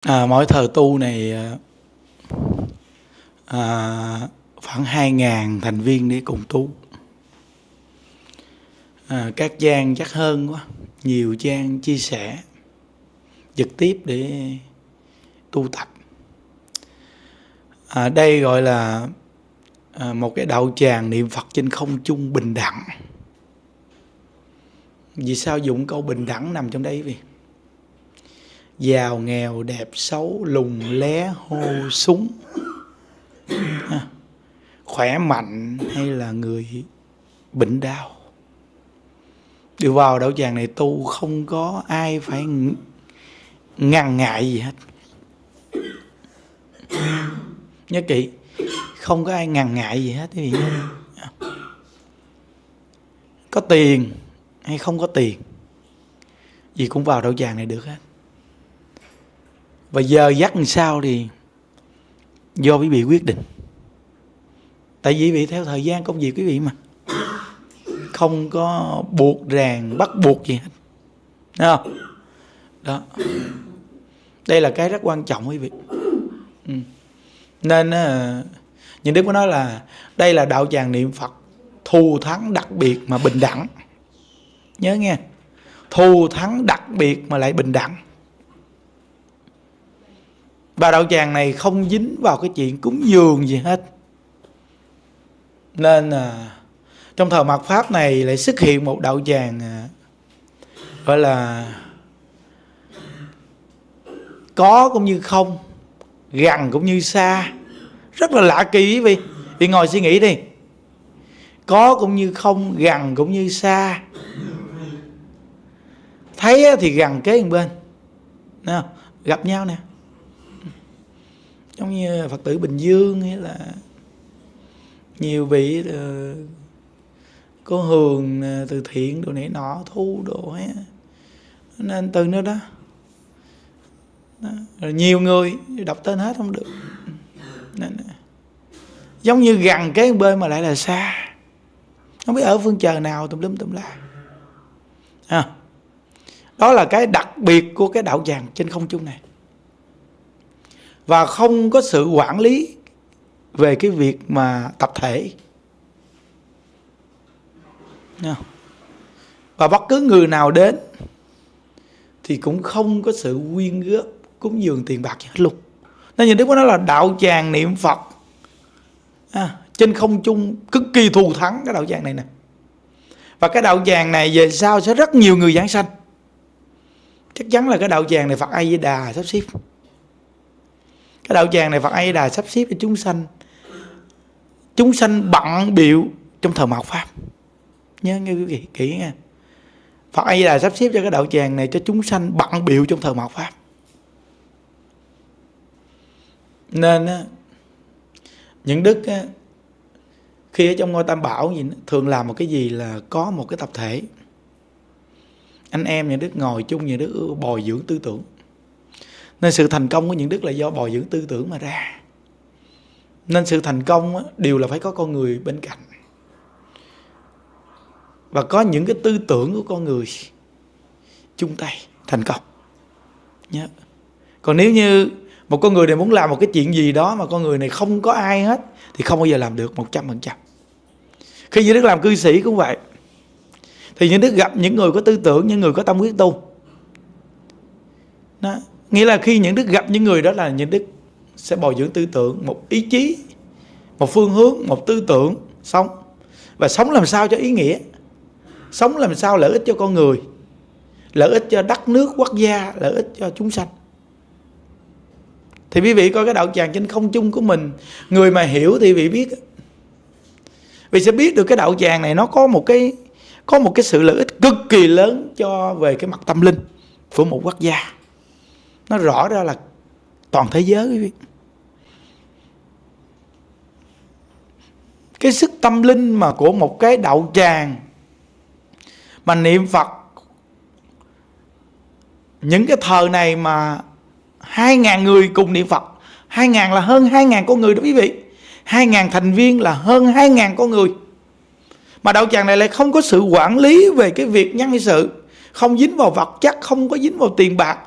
à, mỗi thờ tu này à, à khoảng 2.000 thành viên để cùng tu. À, các gian chắc hơn quá nhiều gian chia sẻ trực tiếp để tu tập. À, đây gọi là à, một cái đạo tràng niệm phật trên không trung bình đẳng. Vì sao dụng câu bình đẳng nằm trong đây vì giàu nghèo đẹp xấu lùng lé hô súng. À, khỏe mạnh hay là người bệnh đau? Đều vào đạo tràng này tu không có ai phải ngăn ngại gì hết. Nhớ kỹ không có ai ngần ngại gì hết quý vị có tiền hay không có tiền gì cũng vào đạo tràng này được hết và giờ dắt làm sao thì do quý vị quyết định. Tại vì quý vị theo thời gian công việc quý vị mà. Không có buộc ràng, bắt buộc gì hết. Thấy không? Đó. Đây là cái rất quan trọng quý vị. Ừ. nên ờ, những đức có nói là đây là đạo tràng niệm phật thù thắng đặc biệt mà bình đẳng. Nhớ nghe. Thù thắng đặc biệt mà lại bình đẳng bà đạo tràng này không dính vào cái chuyện cúng dường gì hết. Nên à, trong thời mạt pháp này lại xuất hiện một đạo tràng à, gọi là có cũng như không gần cũng như xa. Rất là lạ kỳ quý vị. Vì ngồi suy nghĩ đi. Có cũng như không gần cũng như xa. Thấy thì gần kế bên. Nào gặp nhau nè giống như phật tử bình dương hay là nhiều vị uh, cô hường uh, từ thiện đồ này nọ thu đồ ấy. Nên từ nữa đó, đó. Rồi nhiều người đọc tên hết không được. Nên giống như gần cái bên mà lại là xa không biết ở phương trời nào tùm lum tùm la. À, đó là cái đặc biệt của cái đạo tràng trên không trung này và không có sự quản lý về cái việc mà tập thể. Và bất cứ người nào đến thì cũng không có sự quyên góp cúng dường tiền bạc hết luôn. Nên nhìn đức có nói là đạo tràng niệm phật à, trên không trung cực kỳ thù thắng cái đạo tràng này nè. Và cái đạo tràng này về sau sẽ rất nhiều người giảng sanh. Chắc chắn là cái đạo tràng này phật a di đà sắp xếp cái đạo tràng này phật a di đà sắp xếp cho chúng sanh. Chúng sanh bận biểu trong thờ mạt pháp. Nhớ nghe quý vị kỹ nha. Phật a di đà sắp xếp cho cái đạo tràng này cho chúng sanh bận biểu trong thờ mạt pháp. Nên những đức khi ở trong ngôi tam bảo gì thường làm một cái gì là có một cái tập thể. Anh em những đức ngồi chung những đức bồi dưỡng tư tưởng nên sự thành công của những đức là do bồi dưỡng tư tưởng mà ra. Nên sự thành công đều là phải có con người bên cạnh. Và có những cái tư tưởng của con người chung tay thành công. Nhớ. Còn nếu như một con người này muốn làm một cái chuyện gì đó mà con người này không có ai hết, thì không bao giờ làm được một trăm phần trăm. Khi như đức làm cư sĩ cũng vậy. Thì những đức gặp những người có tư tưởng, những người có tâm quyết tu. Đó nghĩa là khi những đức gặp những người đó là những đức sẽ bồi dưỡng tư tưởng, một ý chí, một phương hướng, một tư tưởng sống. Và sống làm sao cho ý nghĩa? Sống làm sao lợi ích cho con người? Lợi ích cho đất nước, quốc gia, lợi ích cho chúng sanh? Thì quý vị coi cái đạo tràng trên không chung của mình, người mà hiểu thì vị biết. Vì sẽ biết được cái đạo tràng này nó có một cái, có một cái sự lợi ích cực kỳ lớn cho về cái mặt tâm linh của một quốc gia nó rõ ra là toàn thế giới, quý vị. Cái sức tâm linh mà của một cái đạo tràng mà niệm phật, những cái thờ này mà hai ngàn người cùng niệm Phật, hai ngàn là hơn hai ngàn con người đó, quý vị. hai ngàn thành viên là hơn hai ngàn con người. Mà đạo tràng này lại không có sự quản lý về cái việc nhân sự, không dính vào vật chất, không có dính vào tiền bạc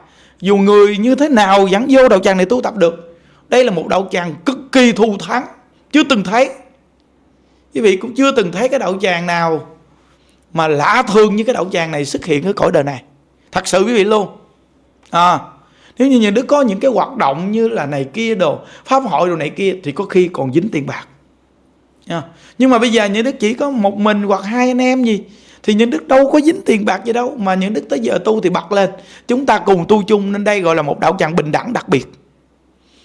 dù người như thế nào vẫn vô đạo tràng này tu tập được. Đây là một đạo tràng cực kỳ thù thắng. Chưa từng thấy. Quý vị cũng chưa từng thấy cái đạo tràng nào mà lạ thường như cái đạo tràng này xuất hiện ở cõi đời này. Thật sự quý vị luôn. À nếu như nhà đức có những cái hoạt động như là này kia đồ pháp hội đồ này kia thì có khi còn dính tiền bạc. À, nhưng mà bây giờ nhà đức chỉ có một mình hoặc hai anh em gì thì những đức đâu có dính tiền bạc gì đâu, mà những đức tới giờ tu thì bật lên. Chúng ta cùng tu chung nên đây gọi là một đạo tràng bình đẳng đặc biệt.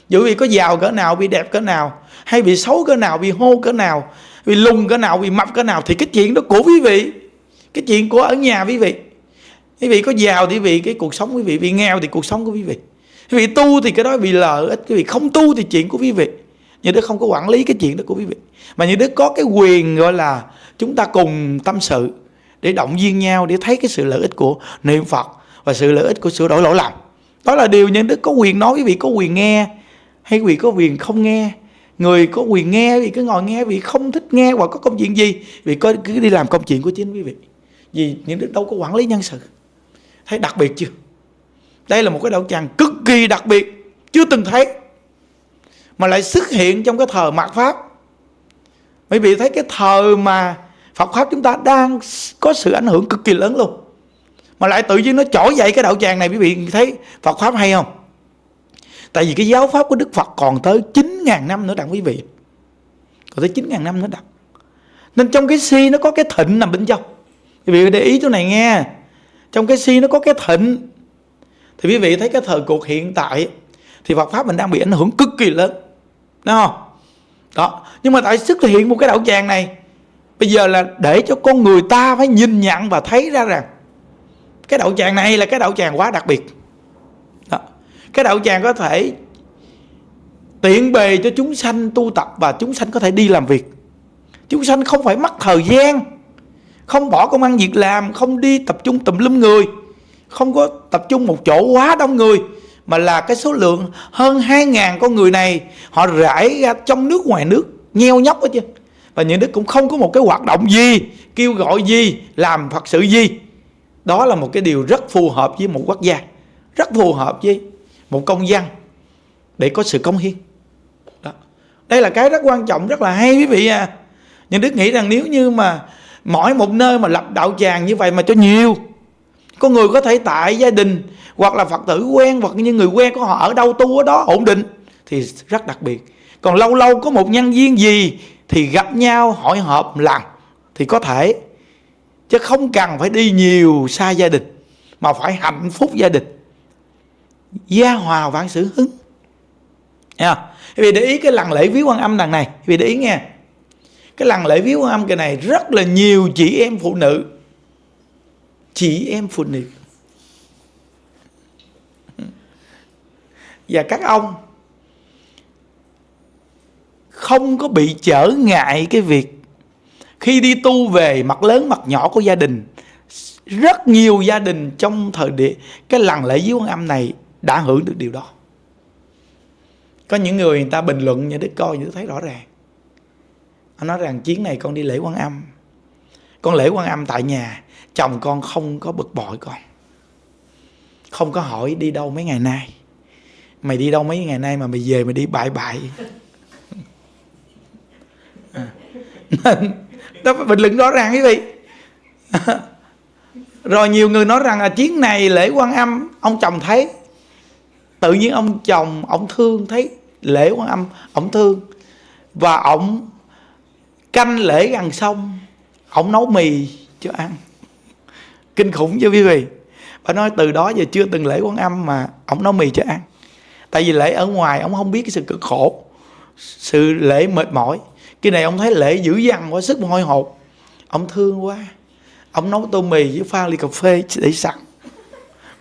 Dù vì có giàu cỡ nào bị đẹp cỡ nào, hay bị xấu cỡ nào bị hô cỡ nào bị lùng cỡ nào bị mập cỡ nào, thì cái chuyện đó của quý vị, cái chuyện của ở nhà quý vị. Quý vị có giàu thì quý vị, cái cuộc sống quý vị bị nghèo thì cuộc sống của quý vị. Quý vị tu thì cái đó bị lợi ích, quý vị không tu thì chuyện của quý vị. Như đức không có quản lý cái chuyện đó của quý vị. Mà như đức có cái quyền gọi là chúng ta cùng tâm sự để động viên nhau, để thấy cái sự lợi ích của niệm phật và sự lợi ích của sửa đổi lỗi lầm. Đó là điều nhân đức có quyền nói quý vị có quyền nghe, hay quý vị có quyền không nghe. Người có quyền nghe vì cứ ngồi nghe vì không thích nghe hoặc có công chuyện gì vì có cứ đi làm công chuyện của chính quý vị. Vì những đức đâu có quản lý nhân sự. Thấy đặc biệt chưa? Đây là một cái đạo tràng cực kỳ đặc biệt, chưa từng thấy, mà lại xuất hiện trong cái thờ mạt pháp. Bởi vị thấy cái thờ mà Phật pháp chúng ta đang có sự ảnh hưởng cực kỳ lớn luôn. Mà lại tự nhiên nó trỗi dậy cái đạo tràng này, quý vị thấy Phật pháp hay không? Tại vì cái giáo pháp của Đức Phật còn tới 9.000 năm nữa đặng quý vị. Còn tới 9.000 năm nữa đặng. Nên trong cái si nó có cái thịnh nằm bên trong. Quý vị để ý chỗ này nghe. Trong cái si nó có cái thịnh. Thì quý vị thấy cái thời cuộc hiện tại thì Phật pháp mình đang bị ảnh hưởng cực kỳ lớn. Đúng không? Đó. Nhưng mà tại xuất hiện một cái đạo tràng này bây giờ là để cho con người ta phải nhìn nhận và thấy ra rằng cái đậu tràng này là cái đậu tràng quá đặc biệt. Đó. cái đậu tràng có thể tiện bề cho chúng sanh tu tập và chúng sanh có thể đi làm việc. Chúng sanh không phải mất thời gian, không bỏ công ăn việc làm, không đi tập trung tùm lum người, không có tập trung một chỗ quá đông người, mà là cái số lượng hơn 2.000 con người này họ rải ra trong nước, ngoài nước, nheo nhóc hết chứ và những đức cũng không có một cái hoạt động gì, kêu gọi gì, làm phật sự gì. Đó là một cái điều rất phù hợp với một quốc gia, rất phù hợp với một công dân để có sự công hiến. Đó. đây là cái rất quan trọng, rất là hay quý vị à. Nhưng đức nghĩ rằng nếu như mà mỗi một nơi mà lập đạo tràng như vậy mà cho nhiều, có người có thể tại gia đình, hoặc là phật tử quen, hoặc như người quen của họ ở đâu tu ở đó ổn định, thì rất đặc biệt. Còn lâu lâu có một nhân viên gì thì gặp nhau, hỏi họp lần thì có thể. Chứ không cần phải đi nhiều xa gia đình, mà phải hạnh phúc gia đình. Gia hòa vạn sự hứng. Nha. Vì để ý cái lần lễ viếng quan âm lần này, vì để ý nghe. Cái lần lễ viếng quan âm cái này rất là nhiều chị em phụ nữ. Chị em phụ nữ. Và các ông không có bị trở ngại cái việc khi đi tu về mặt lớn mặt nhỏ của gia đình, rất nhiều gia đình trong thời địa, cái lần lễ dưới quan âm này đã hưởng được điều đó. Có những người người ta bình luận như đức coi như thấy rõ ràng. Nó nói rằng chuyến này con đi lễ quan âm. Con lễ quan âm tại nhà, chồng con không có bực bội con. Không có hỏi đi đâu mấy ngày nay. Mày đi đâu mấy ngày nay mà mày về mày đi bại bại nó phải bình luận rõ ràng quý vị. Rồi nhiều người nói rằng là chuyến này lễ quan âm, ông chồng thấy. Tự nhiên ông chồng, ông thương thấy lễ quan âm, ông thương. Và ông canh lễ gần xong ông nấu mì cho ăn. Kinh khủng cho quý vị. Bà nói từ đó giờ chưa từng lễ quan âm mà ông nấu mì cho ăn. Tại vì lễ ở ngoài ông không biết cái sự cực khổ, sự lễ mệt mỏi cái này ông thấy lễ dữ dằn quá, sức hôi hột ông thương quá. Ông nấu tô mì với pha ly cà phê để sẵn.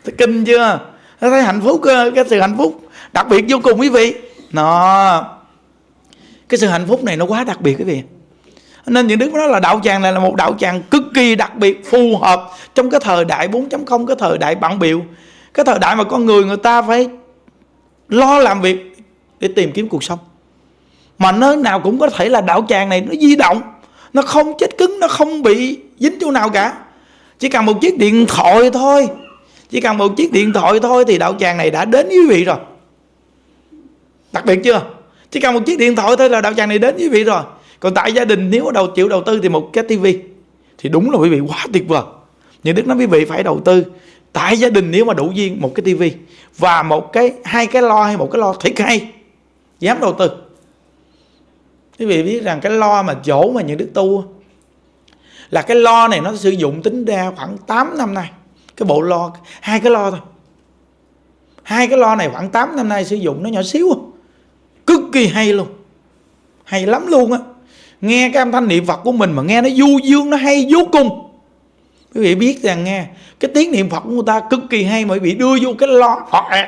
Thấy kinh chưa? Nó thấy hạnh phúc ờ, cái sự hạnh phúc đặc biệt vô cùng quý vị. Nó cái sự hạnh phúc này nó quá đặc biệt quý vị. Nên những đức nói là đạo tràng này là một đạo tràng cực kỳ đặc biệt, phù hợp trong cái thời đại 4.0 cái thời đại bận biệu cái thời đại mà con người người ta phải lo làm việc để tìm kiếm cuộc sống mà nơi nào cũng có thể là đạo tràng này, nó di động, nó không chết cứng, nó không bị dính chỗ nào cả. Chỉ cần một chiếc điện thoại thôi, chỉ cần một chiếc điện thoại thôi thì đạo tràng này đã đến với quý vị rồi. Đặc biệt chưa? Chỉ cần một chiếc điện thoại thôi là đạo tràng này đến với quý vị rồi. Còn tại gia đình, nếu đầu chịu đầu tư thì một cái tivi thì đúng là quý vị, quá tuyệt vời. Nhưng đức nói quý vị phải đầu tư. Tại gia đình nếu mà đủ duyên, một cái tivi và một cái, hai cái lo hay một cái lo thiệt hay, dám đầu tư quý vị biết rằng cái lo mà chỗ mà những đức tu là cái lo này nó sử dụng tính ra khoảng 8 năm nay. Cái bộ lo, hai cái lo thôi. Hai cái lo này khoảng 8 năm nay sử dụng nó nhỏ xíu cực kỳ hay luôn. Hay lắm luôn á. Nghe cái âm thanh niệm phật của mình mà nghe nó du dương, nó hay vô cùng. Quý vị biết rằng nghe, cái tiếng niệm phật của người ta cực kỳ hay mà bị vị đưa vô cái lo họ ẹt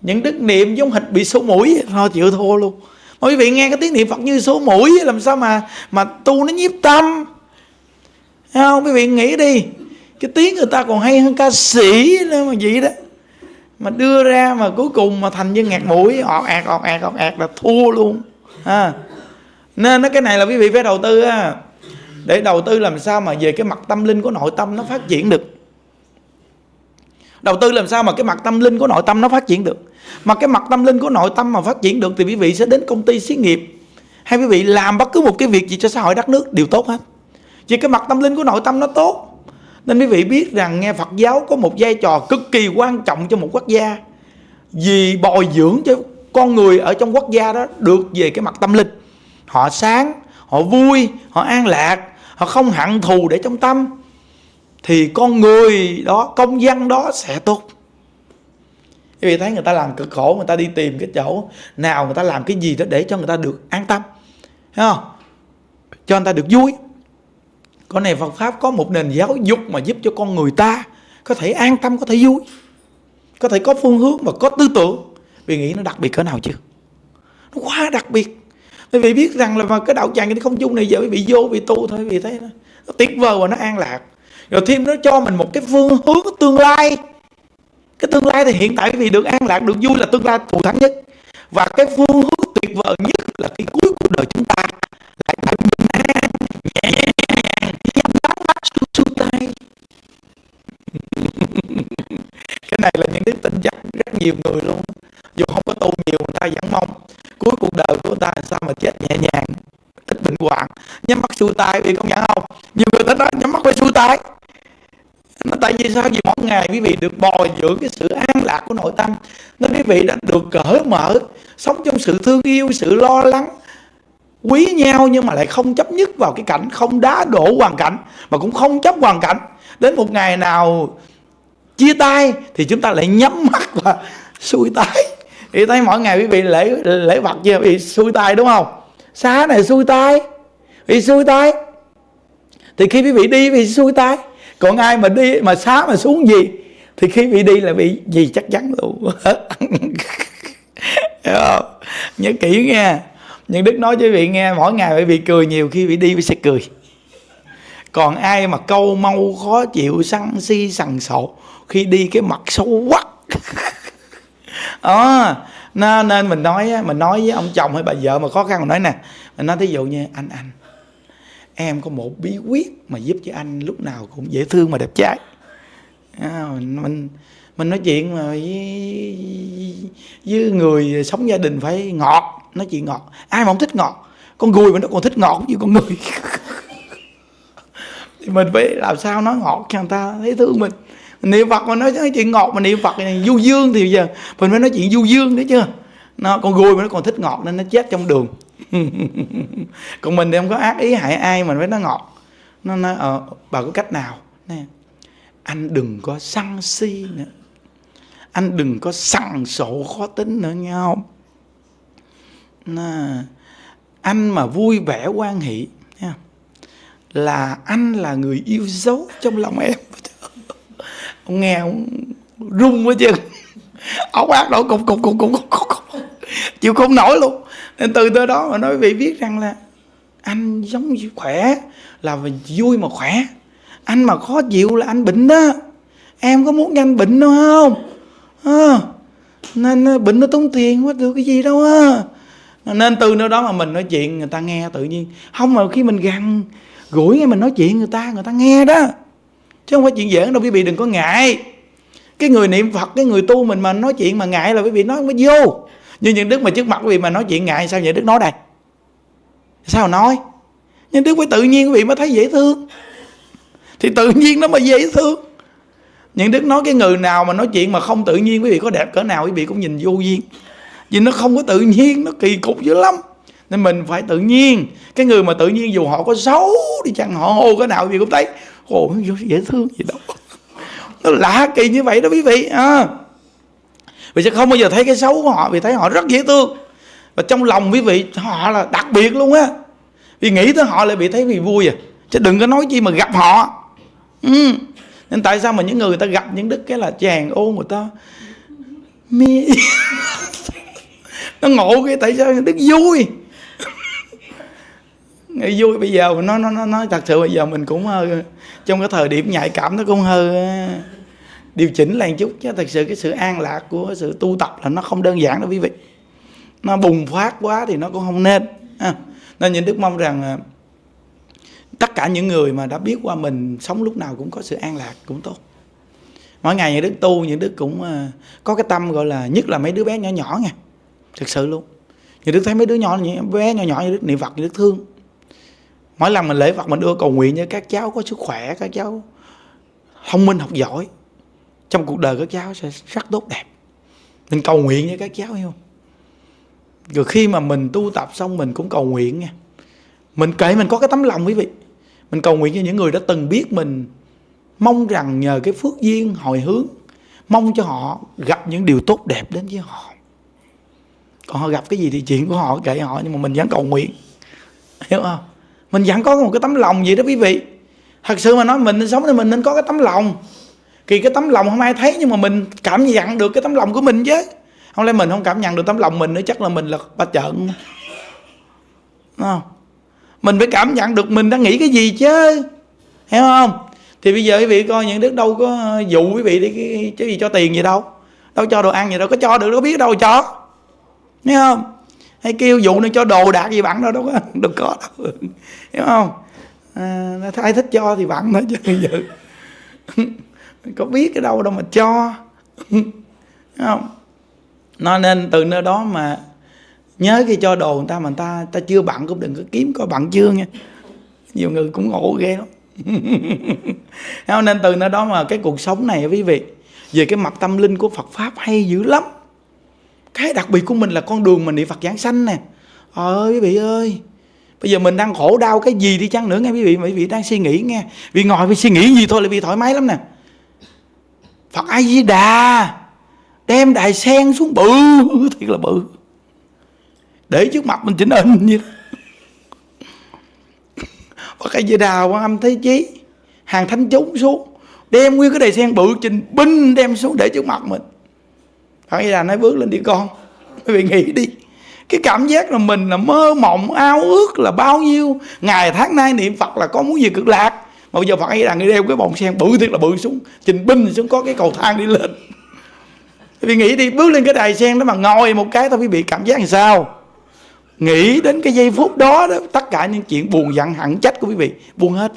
những đức niệm giống hịch bị số mũi thôi chịu thua luôn quý vị nghe cái tiếng niệm phật như số mũi, làm sao mà mà tu nó nhiếp tâm? Thấy không? Quý vị nghĩ đi. Cái tiếng người ta còn hay hơn ca sĩ nữa mà vậy đó. Mà đưa ra mà cuối cùng mà thành như ngạt mũi, ọt ạt ọt ạt ọt ạt là thua luôn. À. nên nó cái này là quý vị phải đầu tư á. Để đầu tư làm sao mà về cái mặt tâm linh của nội tâm nó phát triển được đầu tư làm sao mà cái mặt tâm linh của nội tâm nó phát triển được? Mà cái mặt tâm linh của nội tâm mà phát triển được thì quý vị sẽ đến công ty xí nghiệp. Hay quý vị làm bất cứ một cái việc gì cho xã hội đất nước, đều tốt hết. Vì cái mặt tâm linh của nội tâm nó tốt. Nên quý vị biết rằng nghe Phật giáo có một vai trò cực kỳ quan trọng cho một quốc gia. Vì bồi dưỡng cho con người ở trong quốc gia đó được về cái mặt tâm linh. Họ sáng, họ vui, họ an lạc, họ không hận thù để trong tâm thì con người đó công dân đó sẽ tốt. Quý vị thấy người ta làm cực khổ người ta đi tìm cái chỗ nào người ta làm cái gì đó để cho người ta được an tâm. Thấy không? Cho người ta được vui. Con này Phật pháp có một nền giáo dục mà giúp cho con người ta có thể an tâm có thể vui có thể có phương hướng và có tư tưởng. Vì nghĩ nó đặc biệt cỡ nào chưa? Nó quá đặc biệt. Quý vị biết rằng là mà cái đạo tràng cái không chung này giờ quý vị vô bị tu thôi quý vị thấy nó, nó tuyệt vời và nó an lạc rồi thêm nó cho mình một cái phương hướng tương lai. Cái tương lai thì hiện tại vì được an lạc, được vui là tương lai thù thắng nhất. Và cái phương hướng tuyệt vời nhất là cái cuối cuộc đời chúng ta lại phải bình an, nhẹ nhàng nhắm mắt su tay. Cái này là những cái tin chắc rất nhiều người luôn. Dù không có tu nhiều, người ta vẫn mong cuối cuộc đời của ta sao mà chết nhẹ nhàng, ít bệnh hoạn. Nhắm mắt xuôi tay vì công nhận không? Nhiều người ta nói nhắm mắt phải xuôi tay nó tại vì sao? Vì mỗi ngày quý vị được bồi dưỡng cái sự an lạc của nội tâm. Nên quý vị đã được cởi mở, sống trong sự thương yêu, sự lo lắng, quý nhau nhưng mà lại không chấp nhất vào cái cảnh không đá đổ hoàn cảnh, mà cũng không chấp hoàn cảnh. Đến một ngày nào chia tay thì chúng ta lại nhắm mắt và xuôi tay. Thì thấy mỗi ngày quý vị lễ lễ vật chưa bị xuôi tay đúng không? Xá này xuôi tay bị xuôi tay. Thì khi quý vị đi bị xuôi tay còn ai mà đi mà xá mà xuống gì? Thì khi bị đi là bị gì chắc chắn luôn. Nhớ kỹ nghe. Nhưng đức nói với vị nghe mỗi ngày phải bị cười nhiều khi bị đi bị sẽ cười. Còn ai mà câu mau khó chịu săn si sằng sộ khi đi cái mặt xấu quá. Đó ờ, nên, nên mình nói mình nói với ông chồng hay bà vợ mà khó khăn mình nói nè. Mình nói thí dụ như anh anh em có một bí quyết mà giúp cho anh lúc nào cũng dễ thương mà đẹp trai. À, mình, mình mình nói chuyện mà với, với người sống gia đình phải ngọt nói chuyện ngọt. Ai mà không thích ngọt con gùi mà nó còn thích ngọt như con người. Thì mình phải làm sao nói ngọt cho người ta thấy thương mình. Niệm phật mà nói, nói chuyện ngọt mà niệm phật này du dương thì giờ mình phải nói chuyện du dương đấy chưa nó con gùi mà nó còn thích ngọt nên nó chết trong đường. còn mình thì không có ác ý hại ai mình phải nó ngọt. Nó nói ờ bà có cách nào? Nè anh đừng có săn si nữa. Anh đừng có sằng sổ khó tính nữa nghe không? Nè, anh mà vui vẻ quan hệ nha là anh là người yêu dấu trong lòng em. Ông nghe ông rung quá chứ ông ác nổi cục cục cục cục cục cục chịu không nổi luôn nên từ từ đó mà nói vị biết rằng là anh giống như khỏe là vui mà khỏe. Anh mà khó chịu là anh bệnh đó. Em có muốn anh bệnh đâu không? À, nên bệnh nó tốn tiền quá được cái gì đâu á. Nên từ nơi đó mà mình nói chuyện người ta nghe tự nhiên. Không mà khi mình gằn gũi nghe mình nói chuyện người ta người ta nghe đó. Chứ không phải chuyện giỡn đâu quý vị đừng có ngại. Cái người niệm phật cái người tu mình mà nói chuyện mà ngại là quý vị nói mới vô nhưng những đức mà trước mặt quý vị mà nói chuyện ngại sao vậy? Đức nói đây. Sao nói? Nhưng đức phải tự nhiên quý vị mới thấy dễ thương. Thì tự nhiên nó mới dễ thương. Những đức nói cái người nào mà nói chuyện mà không tự nhiên quý vị có đẹp cỡ nào, quý vị cũng nhìn vô duyên. Vì nó không có tự nhiên, nó kỳ cục dữ lắm. Nên mình phải tự nhiên. Cái người mà tự nhiên dù họ có xấu đi chăng, họ hô cái nào quý vị cũng thấy, ồ, dễ thương gì đâu nó lạ kỳ như vậy đó quý vị à vì sẽ không bao giờ thấy cái xấu của họ? Vì thấy họ rất dễ thương. Và trong lòng quý vị, họ là đặc biệt luôn á. Vì nghĩ tới họ lại bị thấy vì vui à. Chứ đừng có nói chi mà gặp họ. Ừ. nên tại sao mà những người người ta gặp những đức cái là chàng ô người ta, mi nó ngộ cái tại sao đức vui. Nghĩ vui bây giờ, nó nó nó nói thật sự bây giờ mình cũng hơi trong cái thời điểm nhạy cảm nó cũng hơi ờ, điều chỉnh lại chút chứ thật sự cái sự an lạc của sự tu tập là nó không đơn giản đâu quý vị. Nó bùng phát quá thì nó cũng không nên à. nên những đức mong rằng à, tất cả những người mà đã biết qua mình sống lúc nào cũng có sự an lạc cũng tốt. Mỗi ngày những đức tu, những đức cũng à, có cái tâm gọi là, nhất là mấy đứa bé nhỏ nhỏ nha, thực sự luôn. Những đức thấy mấy đứa nhỏ, những bé nhỏ nhỏ như đức niệm phật, những đức thương. Mỗi lần mình lễ phật mình đưa cầu nguyện cho các cháu có sức khỏe, các cháu thông minh, học giỏi trong cuộc đời các cháu sẽ rất tốt đẹp. Mình cầu nguyện cho các cháu, hiểu không? Rồi khi mà mình tu tập xong mình cũng cầu nguyện nha. Mình kể mình có cái tấm lòng quý vị. Mình cầu nguyện cho những người đã từng biết mình, mong rằng nhờ cái phước duyên, hồi hướng, mong cho họ gặp những điều tốt đẹp đến với họ. Còn họ gặp cái gì thì chuyện của họ kệ họ, nhưng mà mình vẫn cầu nguyện. Hiểu không? Mình vẫn có một cái tấm lòng gì đó quý vị. Thật sự mà nói mình nên sống thì mình nên có cái tấm lòng kỳ cái tấm lòng không ai thấy nhưng mà mình cảm nhận được cái tấm lòng của mình chứ. Không lẽ mình không cảm nhận được tấm lòng mình nữa? Chắc là mình là ba trợn không? Mình phải cảm nhận được mình đang nghĩ cái gì chứ. Hiểu không? Thì bây giờ quý vị coi những đức đâu có dụ quý vị đi chứ gì cho tiền gì đâu. Đâu cho đồ ăn gì đâu có cho được đâu biết đâu cho. Hiểu không? Hay kêu dụ nó cho đồ đạc gì bạn đâu đâu có đâu có đâu. Hiểu không? À, ai thích cho thì bạn thôi chứ bây mình có biết cái đâu đâu mà cho. Không? Nó nên từ nơi đó mà nhớ khi cho đồ người ta mà người ta ta chưa bận cũng đừng có kiếm coi bận chưa nha. Nhiều người cũng ngộ ghê lắm. Không? nên từ nơi đó mà cái cuộc sống này, quý vị, về cái mặt tâm linh của Phật pháp hay dữ lắm. Cái đặc biệt của mình là con đường mà niệm Phật giảng sanh nè. Ơi, quý vị ơi. Bây giờ mình đang khổ đau cái gì đi chăng nữa nghe, quý vị? Quý vị đang suy nghĩ nghe. Vì ngồi vì suy nghĩ gì thôi là vì thoải mái lắm nè. Phật A Di Đà đem đài sen xuống bự. Ừ, thiệt là bự. Để trước mặt mình chỉnh hình như Phật A Di Đà quan âm thế chí. Hàng thánh chúng xuống. Đem nguyên cái đài sen bự trình binh đem xuống để trước mặt mình. Phật A Di Đà nói bước lên đi con. Quý vị nghĩ đi. Cái cảm giác là mình là mơ mộng, ao ước là bao nhiêu. Ngày tháng nay niệm phật là có muốn gì cực lạc mà bây giờ phật ấy là người đeo cái bồng sen bự thiệt là bự xuống. Trình binh xuống có cái cầu thang đi lên. Vì nghĩ đi bước lên cái đài sen đó mà ngồi một cái tao quý vị cảm giác làm sao? Nghĩ đến cái giây phút đó đó tất cả những chuyện buồn giận hận trách của quý vị buông hết.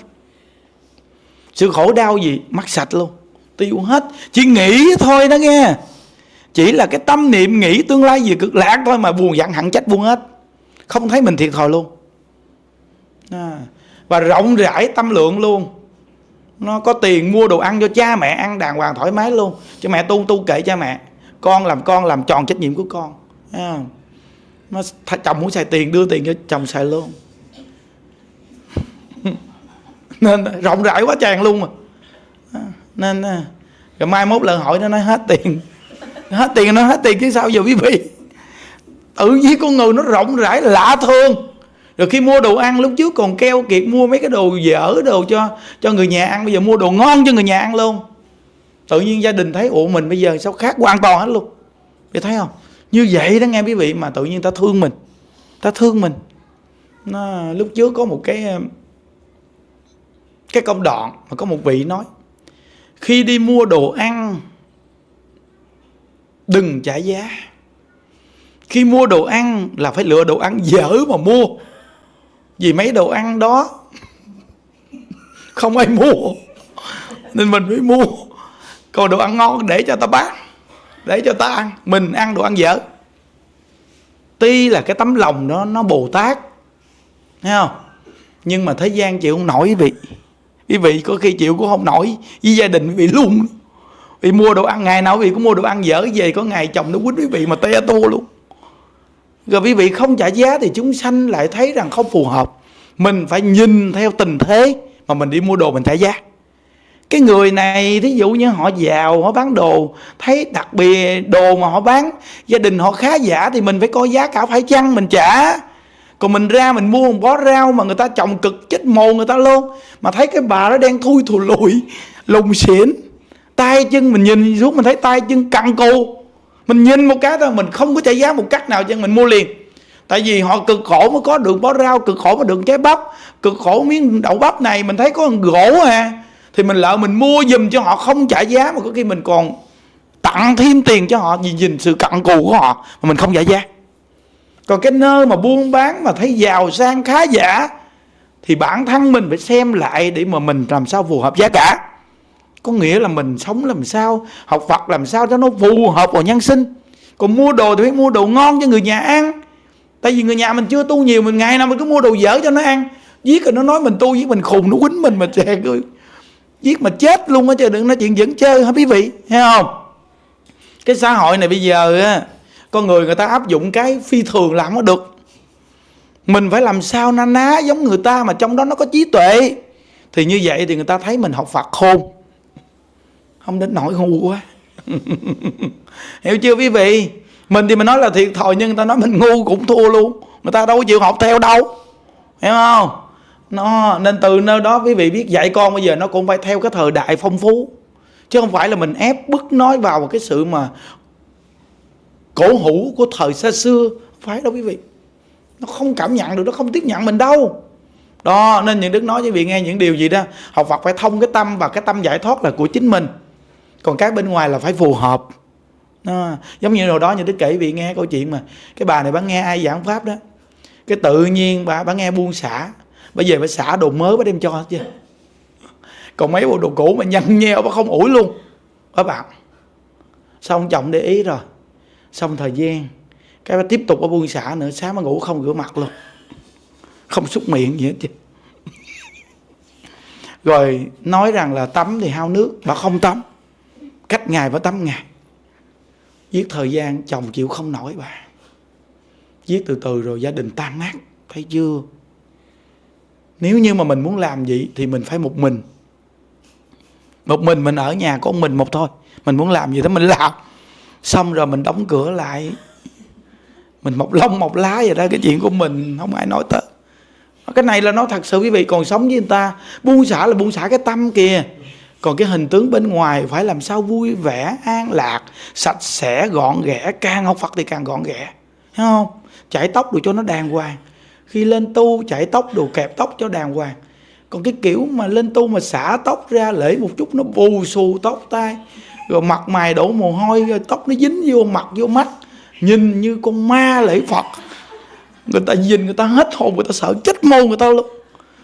Sự khổ đau gì? Mắc sạch luôn tiêu hết. Chỉ nghĩ thôi đó nghe. Chỉ là cái tâm niệm nghĩ tương lai gì cực lạc thôi mà buồn giận hận trách buông hết. Không thấy mình thiệt thòi luôn. À, và rộng rãi tâm lượng luôn. Nó có tiền mua đồ ăn cho cha mẹ ăn đàng hoàng thoải mái luôn. Cho mẹ tu tu kệ cha mẹ con làm con làm tròn trách nhiệm của con. À, nó chồng muốn xài tiền đưa tiền cho chồng xài luôn. Nên rộng rãi quá chàng luôn mà. Nên à, rồi mai mốt lần hỏi nó nói hết tiền hết tiền nó hết tiền chứ sao giờ quý vị? Tự nhiên con người nó rộng rãi lạ thường rồi khi mua đồ ăn lúc trước còn keo kiệt mua mấy cái đồ dở đồ cho cho người nhà ăn. Bây giờ mua đồ ngon cho người nhà ăn luôn. Tự nhiên gia đình thấy ủa mình bây giờ sao khác hoàn toàn hết luôn. Để thấy không? Như vậy đó nghe quý vị mà tự nhiên ta thương mình. Ta thương mình. Nó, lúc trước có một cái cái công đoạn mà có một vị nói khi đi mua đồ ăn đừng trả giá. Khi mua đồ ăn là phải lựa đồ ăn dở mà mua vì mấy đồ ăn đó không ai mua, nên mình phải mua. Còn đồ ăn ngon để cho ta bán, để cho ta ăn, mình ăn đồ ăn dở tuy là cái tấm lòng đó nó bồ tát, thấy không? Nhưng mà thế gian chịu không nổi quý vị. Quý vị có khi chịu cũng không nổi với gia đình quý vị luôn. Vì mua đồ ăn, ngày nào quý vị cũng mua đồ ăn dở về có ngày chồng nó quýnh quý vị mà te tua luôn rồi quý vị không trả giá thì chúng sanh lại thấy rằng không phù hợp. Mình phải nhìn theo tình thế mà mình đi mua đồ mình trả giá. Cái người này, thí dụ như họ giàu, họ bán đồ, thấy đặc biệt đồ mà họ bán, gia đình họ khá giả thì mình phải coi giá cả phải chăng mình trả. Còn mình ra mình mua một bó rau mà người ta trồng cực chết mồ, người ta luôn mà thấy cái bà đó đang thui thù lụi lùng xỉn, tay chân mình nhìn xuống mình thấy tay chân căng cù mình nhìn một cái thôi, mình không có trả giá một cách nào cho mình mua liền. Tại vì họ cực khổ mới có được bó rau, cực khổ mới được trái bắp, cực khổ miếng đậu bắp này, mình thấy có gỗ à. Thì mình lỡ mình mua giùm cho họ không trả giá mà có khi mình còn tặng thêm tiền cho họ vì nhìn sự cặn cù của họ mà mình không trả giá. Còn cái nơi mà buôn bán mà thấy giàu sang khá giả, thì bản thân mình phải xem lại để mà mình làm sao phù hợp giá cả có nghĩa là mình sống làm sao, học Phật làm sao cho nó phù hợp vào nhân sinh. Còn mua đồ thì phải mua đồ ngon cho người nhà ăn. Tại vì người nhà mình chưa tu nhiều, mình ngày nào mình cứ mua đồ dở cho nó ăn. Giết rồi nó nói mình tu giết mình khùng, nó quýnh mình mà chè cười. Giết mà chết luôn á trời đừng nói chuyện dẫn chơi hả, quý vị? Thấy không? Cái xã hội này bây giờ á, con người người ta áp dụng cái phi thường làm nó được. Mình phải làm sao na ná giống người ta mà trong đó nó có trí tuệ. Thì như vậy thì người ta thấy mình học Phật khôn không đến nỗi ngu quá. Hiểu chưa quý vị? Mình thì mình nói là thiệt thòi nhưng người ta nói mình ngu cũng thua luôn. Người ta đâu có chịu học theo đâu. Hiểu không? Nó, nên từ nơi đó quý vị biết dạy con bây giờ nó cũng phải theo cái thời đại phong phú. Chứ không phải là mình ép bức nói vào một cái sự mà cổ hủ của thời xa xưa. Phải đâu quý vị. Nó không cảm nhận được, nó không tiếp nhận mình đâu. Đó, nên những đức nói với quý vị nghe những điều gì đó. Học Phật phải thông cái tâm và cái tâm giải thoát là của chính mình còn các bên ngoài là phải phù hợp. À, giống như hồi đó như đức kể vị nghe câu chuyện mà cái bà này bà nghe ai giảng pháp đó. Cái tự nhiên bà bà nghe buông xả. Bây giờ phải xả đồ mới bà đem cho chứ. Còn mấy bộ đồ cũ mà nhăn nheo bà không ủi luôn. Các bạn xong chồng để ý rồi? Xong thời gian? Cái bà tiếp tục bà buông xả nữa sáng bà ngủ không rửa mặt luôn. Không xúc miệng gì hết chứ. Rồi nói rằng là tắm thì hao nước bà không tắm cách ngày và tắm ngày giết thời gian, chồng chịu không nổi bà. Giết từ từ rồi gia đình tan nát, thấy chưa? Nếu như mà mình muốn làm gì thì mình phải một mình. Một mình mình ở nhà có mình một thôi. Mình muốn làm gì đó mình làm. Xong rồi mình đóng cửa lại. Mình mọc lông, mọc lá vậy đó, cái chuyện của mình, không ai nói tới. Cái này là nó thật sự quý vị, còn sống với người ta, buông xả là buông xả cái tâm kìa còn cái hình tướng bên ngoài phải làm sao vui vẻ, an lạc, sạch sẽ, gọn ghẽ. Càng học phật thì càng gọn ghẽ. Thấy không? Chải tóc được cho nó đàng hoàng. Khi lên tu, chải tóc đồ kẹp tóc cho đàng hoàng. Còn cái kiểu mà lên tu mà xả tóc ra, lễ một chút, nó bù xù tóc tai. Rồi mặt mày đổ mồ hôi, rồi tóc nó dính vô mặt, vô mắt. Nhìn như con ma lễ phật. Người ta nhìn người ta hết hồn, người ta sợ chết mồ người ta luôn.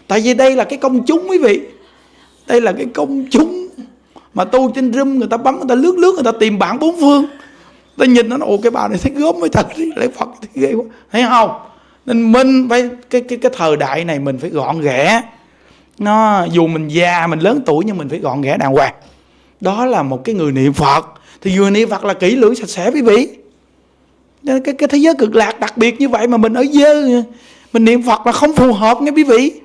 Tại vì đây là cái công chúng, quý vị đây là cái công chúng mà tu trên room người ta bấm người ta lướt lướt, người ta tìm bạn bốn phương. Ta nhìn nó, ồ, cái bà này thấy gớm với thật lễ phật thì ghê quá. Thấy không? Nên mình phải, cái cái cái thời đại này mình phải gọn ghẽ. Nó, dù mình già, mình lớn tuổi, nhưng mình phải gọn ghẽ đàng hoàng. Đó là một cái người niệm phật. Thì vừa niệm phật là kỹ lưỡng, sạch sẽ, quý vị. Cái cái thế giới cực lạc đặc biệt như vậy mà mình ở dơ. Mình niệm phật là không phù hợp nghe quý vị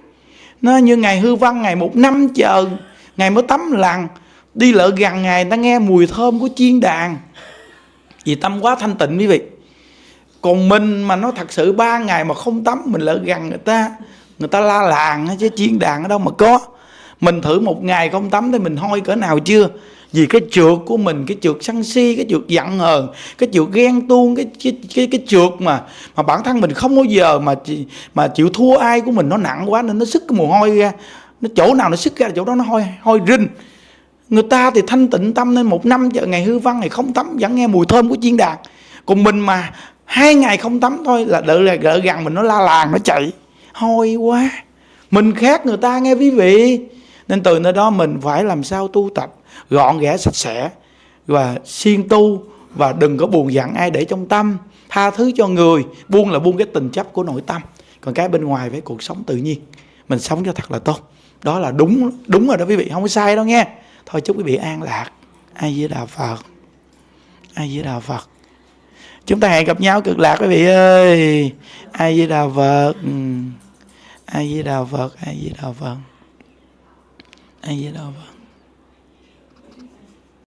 nó như ngày hư văn ngày một năm chờ, ngày mới tắm lần đi lợ gần ngày, ta nghe mùi thơm của chiên đàn. Vì tâm quá thanh tịnh quý vị. Còn mình mà nó thật sự ba ngày mà không tắm, mình lỡ gần người ta người ta la làng chứ chiên đàn ở đâu mà có. Mình thử một ngày không tắm thì mình hôi cỡ nào chưa? Vì cái trượt của mình, cái trượt sân si, cái trượt giận hờn, cái trượt ghen tuông, cái cái cái cái trượt mà mà bản thân mình không bao giờ mà mà chịu thua ai của mình, nó nặng quá nên nó sức cái mồ hôi ra. Nó chỗ nào nó sức ra, chỗ đó nó hôi hôi rinh. Người ta thì thanh tịnh tâm nên một năm chờ ngày hư văn ngày không tắm, vẫn nghe mùi thơm của chiên đàn. Còn mình mà hai ngày không tắm thôi là đợi là gỡ gần mình, nó la làng, nó chạy hôi quá. Mình khác người ta nghe quý vị nên từ nơi đó mình phải làm sao tu tập, gọn ghẽ, sạch sẽ, và siêng tu, và đừng có buồn giận ai để trong tâm. Tha thứ cho người, buông là buông cái tình chấp của nội tâm. Còn cái bên ngoài với cuộc sống tự nhiên, mình sống cho thật là tốt. Đó là đúng đúng rồi đó quý vị, không có sai đâu nghe. Thôi chúc quý vị an lạc. Ai với đạo phật. Ai với đạo phật. Chúng ta hẹn gặp nhau cực lạc quý vị ơi. Ai với đạo phật. Ừ. Ai với đạo phật ai với đạo phật ai với đạo phật